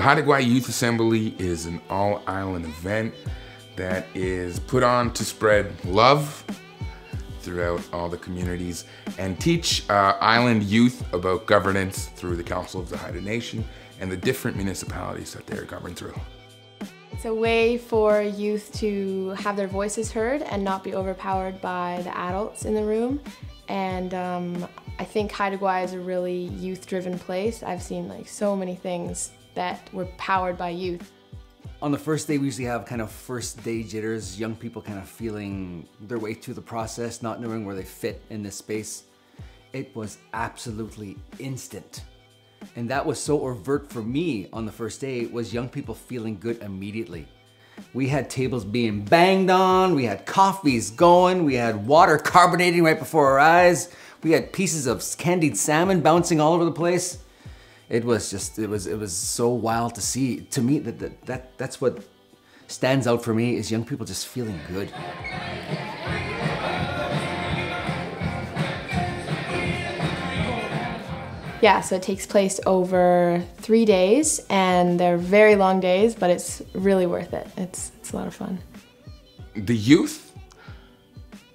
The Haida Gwaii Youth Assembly is an all island event that is put on to spread love throughout all the communities and teach uh, island youth about governance through the Council of the Haida Nation and the different municipalities that they're governed through. It's a way for youth to have their voices heard and not be overpowered by the adults in the room. And um, I think Haida Gwaii is a really youth-driven place. I've seen like so many things that were powered by youth. On the first day, we usually have kind of first day jitters, young people kind of feeling their way through the process, not knowing where they fit in this space. It was absolutely instant. And that was so overt for me on the first day was young people feeling good immediately. We had tables being banged on, we had coffees going, we had water carbonating right before our eyes, we had pieces of candied salmon bouncing all over the place. It was just, it was, it was so wild to see. To me, that, that, that that's what stands out for me is young people just feeling good. Yeah, so it takes place over three days, and they're very long days, but it's really worth it. It's, it's a lot of fun. The youth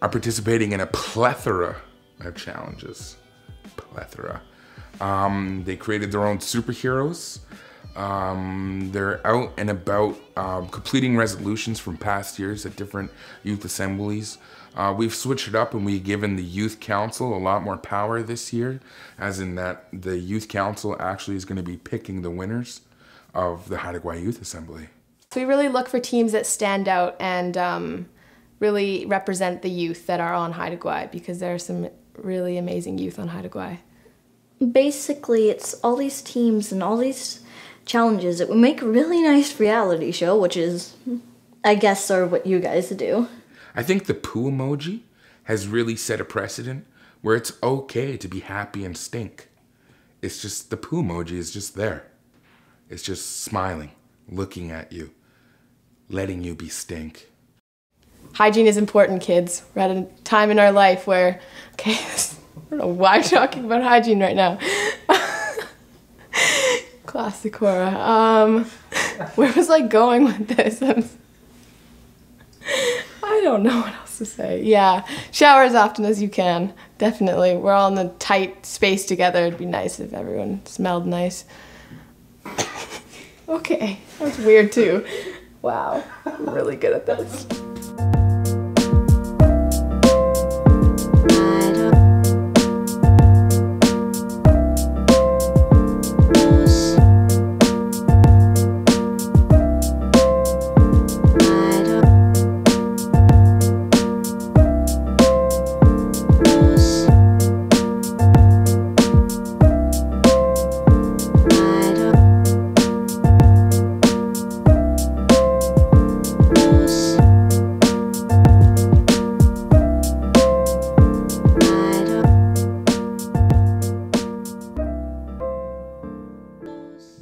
are participating in a plethora of challenges. Plethora. Um, they created their own superheroes. Um, they're out and about um, completing resolutions from past years at different youth assemblies. Uh, we've switched it up and we've given the youth council a lot more power this year, as in that the youth council actually is going to be picking the winners of the Haida Gwaii Youth Assembly. So we really look for teams that stand out and um, really represent the youth that are on Haida Gwaii because there are some really amazing youth on Haida Gwaii. Basically, it's all these teams and all these challenges. It would make a really nice reality show, which is, I guess, sort of what you guys do. I think the poo emoji has really set a precedent where it's okay to be happy and stink. It's just the poo emoji is just there. It's just smiling, looking at you, letting you be stink. Hygiene is important, kids. We're at a time in our life where, okay, I don't know why I'm talking about hygiene right now. Classic Cora. Um, where was I going with this? I don't know what else to say. Yeah, shower as often as you can. Definitely. We're all in a tight space together. It'd be nice if everyone smelled nice. okay, that's weird too. Wow, I'm really good at this.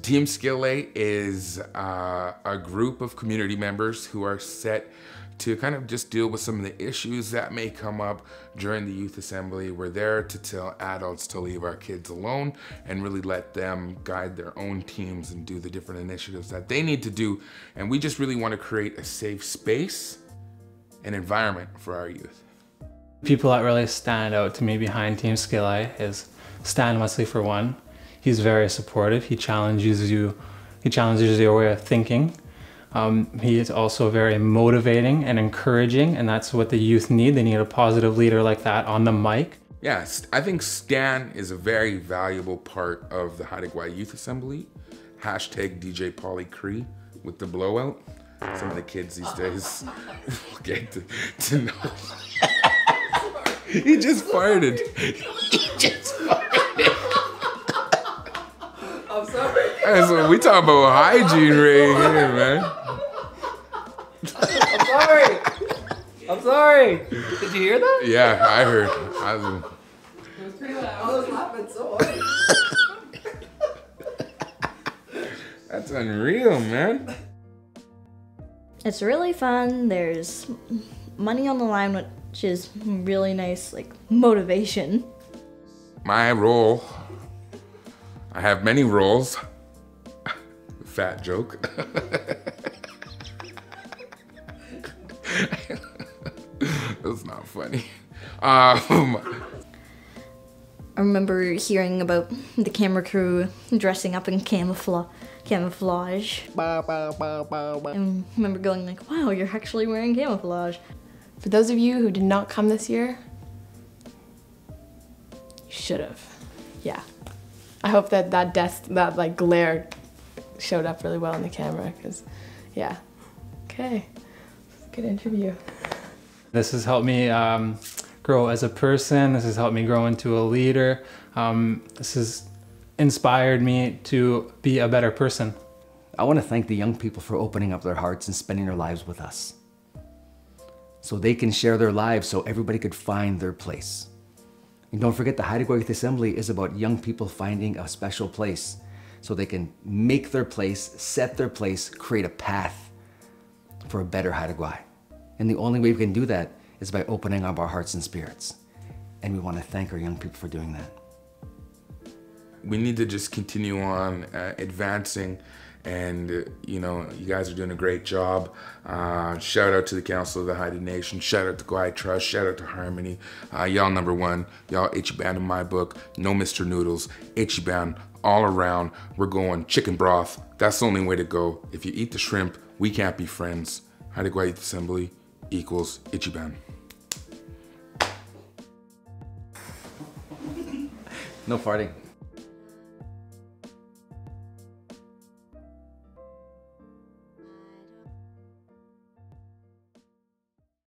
Team Skill 8 is uh, a group of community members who are set to kind of just deal with some of the issues that may come up during the youth assembly. We're there to tell adults to leave our kids alone and really let them guide their own teams and do the different initiatives that they need to do. And we just really want to create a safe space and environment for our youth. People that really stand out to me behind Team Skill 8 is Stan Wesley for one. He's very supportive. He challenges you. He challenges your way of thinking. Um, he is also very motivating and encouraging, and that's what the youth need. They need a positive leader like that on the mic. Yes, I think Stan is a very valuable part of the Haida Gwaii Youth Assembly. Hashtag DJ Polly Cree with the blowout. Some of the kids these days get to, to know. he just farted. He just farted. Sorry. Hey, so we talking about hygiene right here, man. I'm sorry. I'm sorry. Did you hear that? Yeah, I heard. I was, It was pretty loud. I was laughing so hard. that's unreal, man. It's really fun. There's money on the line, which is really nice, like motivation. My role, I have many roles. Fat joke. That's not funny. Um, I remember hearing about the camera crew dressing up in camouflage. Camouflage. And I remember going like, "Wow, you're actually wearing camouflage." For those of you who did not come this year, you should have. Yeah. I hope that that desk, that like glare showed up really well in the camera because, yeah. Okay. Good interview. This has helped me um, grow as a person. This has helped me grow into a leader. Um, this has inspired me to be a better person. I want to thank the young people for opening up their hearts and spending their lives with us. So they can share their lives so everybody could find their place. And don't forget the Haida Gwaii Youth Assembly is about young people finding a special place so they can make their place, set their place, create a path for a better Haida Gwaii. And the only way we can do that is by opening up our hearts and spirits. And we want to thank our young people for doing that. we need to just continue on uh, advancing and uh, you know you guys are doing a great job uh, shout out to the council of the haida nation shout out to Gwaii trust shout out to harmony uh, y'all number one y'all ichiban in my book no mr noodles ichiban all around we're going chicken broth. That's the only way to go. If you eat the shrimp we can't be friends. Youth assembly equals ichiban No farting.